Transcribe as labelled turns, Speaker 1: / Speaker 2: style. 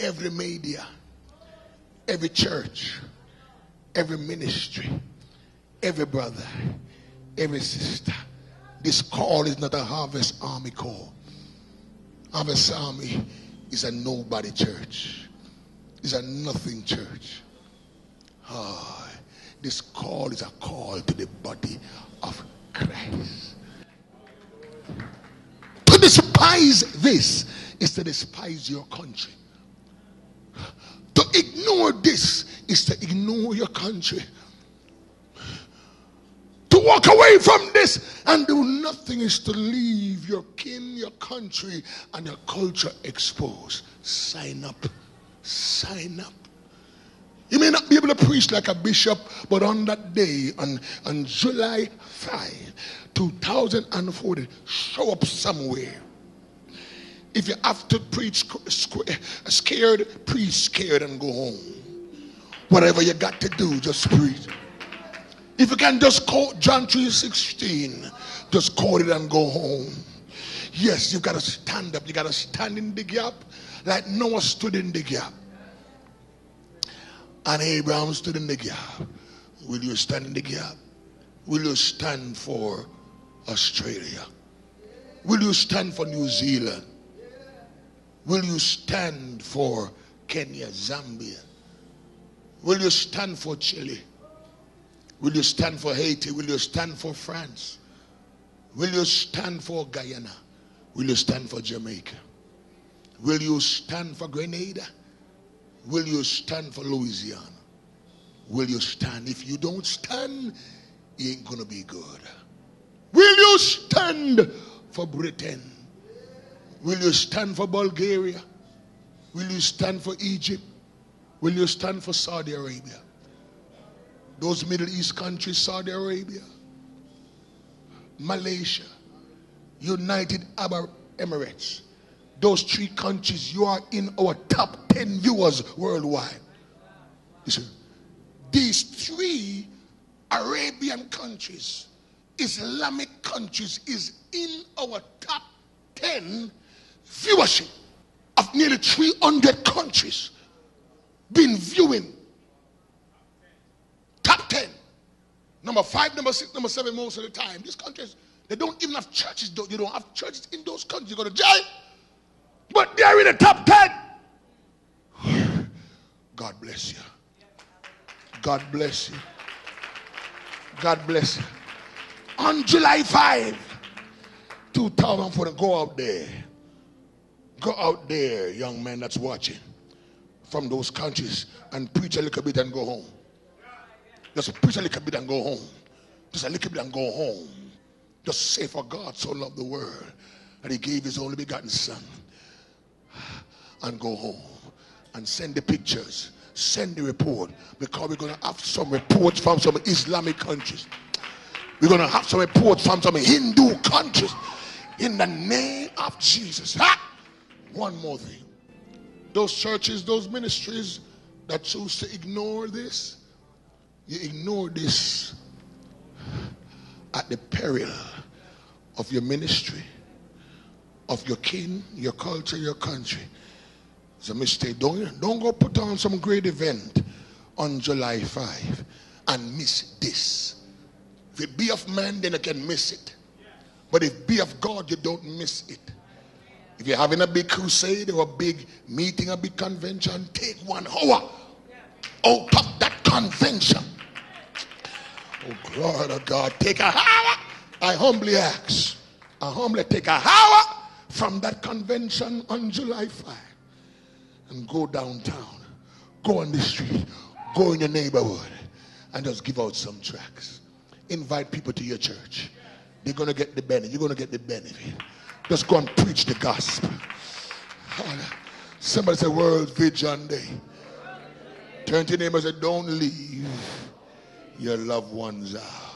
Speaker 1: every media, every church, every ministry, every brother, every sister. This call is not a harvest army call. Harvest army is a nobody church. It's a nothing church. Ah, this call is a call to the body of Christ. To despise this is to despise your country. Ignore this is to ignore your country. To walk away from this and do nothing is to leave your kin, your country, and your culture exposed. Sign up. Sign up. You may not be able to preach like a bishop, but on that day, on, on July 5, 2040, show up somewhere. If you have to preach scared, preach scared and go home. Whatever you got to do, just preach. If you can just quote John 3:16, just quote it and go home. Yes, you got to stand up. You got to stand in the gap like Noah stood in the gap. And Abraham stood in the gap. Will you stand in the gap? Will you stand for Australia? Will you stand for New Zealand? Will you stand for Kenya, Zambia? Will you stand for Chile? Will you stand for Haiti? Will you stand for France? Will you stand for Guyana? Will you stand for Jamaica? Will you stand for Grenada? Will you stand for Louisiana? Will you stand? If you don't stand, you ain't going to be good. Will you stand for Britain? Will you stand for Bulgaria? Will you stand for Egypt? Will you stand for Saudi Arabia? Those Middle East countries, Saudi Arabia, Malaysia, United Arab Emirates, those three countries, you are in our top 10 viewers worldwide. Listen, these three Arabian countries, Islamic countries, is in our top 10 viewership of nearly 300 countries been viewing top 10 number five number six number seven most of the time these countries they don't even have churches you don't have churches in those countries you go to jail but they're in the top 10. God bless you. God bless you. God bless you. On July 5, 2004, go out there. Go out there, young man that's watching from those countries and preach a little bit and go home. Just preach a little bit and go home. Just a little bit and go home. Just say, For God so loved the world that he gave his only begotten Son and go home and send the pictures, send the report because we're going to have some reports from some Islamic countries. We're going to have some reports from some Hindu countries in the name of Jesus. Ha! One more thing. Those churches, those ministries that choose to ignore this, you ignore this at the peril of your ministry, of your kin, your culture, your country. It's a mistake. Don't, don't go put on some great event on July 5 and miss this. If it be of man, then you can miss it. But if be of God, you don't miss it. If you're having a big crusade or a big meeting, a big convention, take one hour out of that convention. Oh, glory to God. Take a hour. I humbly ask. I humbly take a hour from that convention on July 5 and go downtown, go on the street, go in your neighborhood, and just give out some tracts. Invite people to your church. They're going to get the benefit. You're going to get the benefit. Just go and preach the gospel. Somebody said World Vision Day. Turn to your neighbor and say, Don't leave your loved ones out.